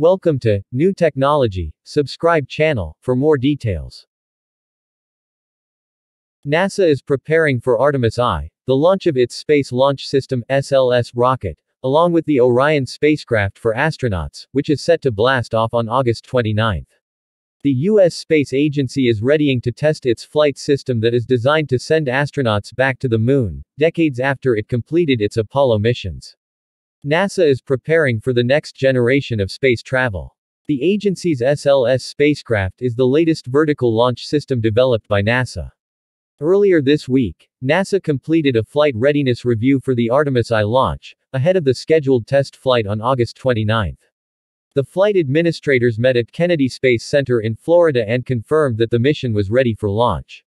Welcome to New Technology. Subscribe channel for more details. NASA is preparing for Artemis I, the launch of its Space Launch System SLS rocket, along with the Orion spacecraft for astronauts, which is set to blast off on August 29. The U.S. Space Agency is readying to test its flight system that is designed to send astronauts back to the Moon, decades after it completed its Apollo missions. NASA is preparing for the next generation of space travel. The agency's SLS spacecraft is the latest vertical launch system developed by NASA. Earlier this week, NASA completed a flight readiness review for the Artemis I launch, ahead of the scheduled test flight on August 29. The flight administrators met at Kennedy Space Center in Florida and confirmed that the mission was ready for launch.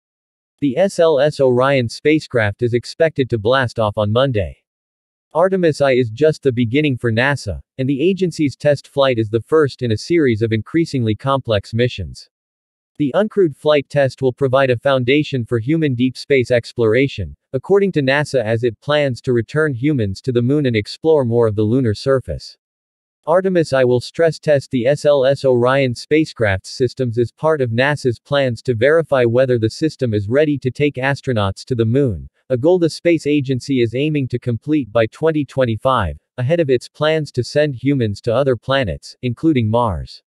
The SLS Orion spacecraft is expected to blast off on Monday. Artemis I is just the beginning for NASA, and the agency's test flight is the first in a series of increasingly complex missions. The uncrewed flight test will provide a foundation for human deep space exploration, according to NASA as it plans to return humans to the moon and explore more of the lunar surface. Artemis I will stress test the SLS Orion spacecraft's systems as part of NASA's plans to verify whether the system is ready to take astronauts to the moon, a goal the space agency is aiming to complete by 2025, ahead of its plans to send humans to other planets, including Mars.